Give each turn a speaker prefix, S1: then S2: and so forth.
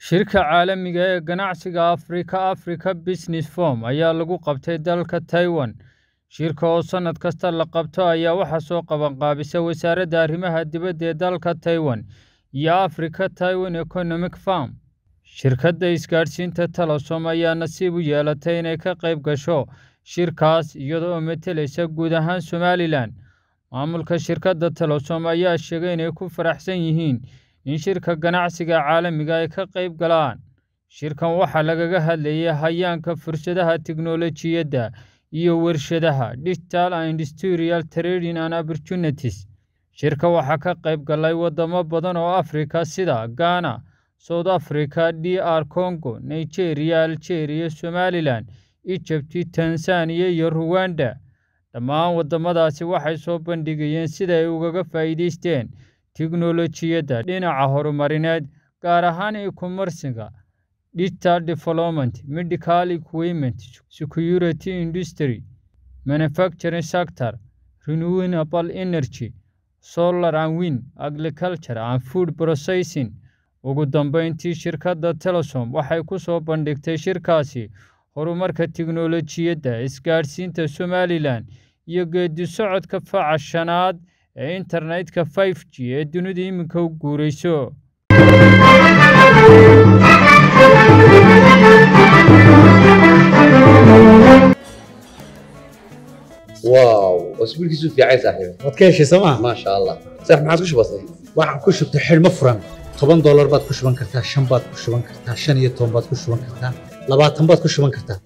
S1: Shirka Caalamiga ah ee Ganacsiga Afrika Africa Business Forum ayaa lagu qabtay dalka Taiwan. Shirka oo sanad kasta la qabto ayaa waxaa soo qabanqaabisay Wasaaradda Arrimaha Dibadda ee dalka Taiwan iyo Africa Taiwan Economic Forum. Shirkadda isgaadhsiinta Telesom ayaa nasiib u yeelatay inay ka qayb gasho shirkaas iyada oo metelaysa guud ahaan Somalilan. Maamulka shirkadda Telesom ayaa sheegay inay ku faraxsan yihiin in shirka ganacsiga caalamiga ay ka qayb galaan. Shirkan waxaa lagaga hadlayay hayaanka fursadaha tiknoolajiyadda iyo warshadaha Digital and Industrial Trading and Opportunities. Shirka waxaa ka qayb galay wadamo badan oo Afrika sida Ghana, South Africa, DR Congo, Nigeria, Algeria, Somaliland, Egypt, Tanzania iyo Rwanda. Dhammaan waddamadaasi waxay soo bandhigayeen sida ay ugaga faa'iidaysteen tiknoolajiyadda dhinaca horumarineed, gaar ahaan e-commerce-ga, digital development, medical equipment, security industry, manufacturing sector, renewable energy, solar and wind, agriculture, and food processing. Ugu dambeyntii, shirkadda Telesom waxay ku soo bandhigtay shirkaasi horumarka tiknoolajiyadda isgaadhsiinta Somalilan iyo geeddi-socodka faca shanaad ee internetka 5G ee dunidu iminka u guurayso.
S2: واو اسبوعك في عايز صاحبي
S3: waad ka heshay sooma
S2: ما شاء الله صح ما عاد وش بصير
S3: waxaan ku shubtay xidhmo furan toban doolar baad ku shuban kartaa shan baad ku shuban kartaa shan iyo toban baad ku shuban kartaa labaatan baad ku shuban kartaa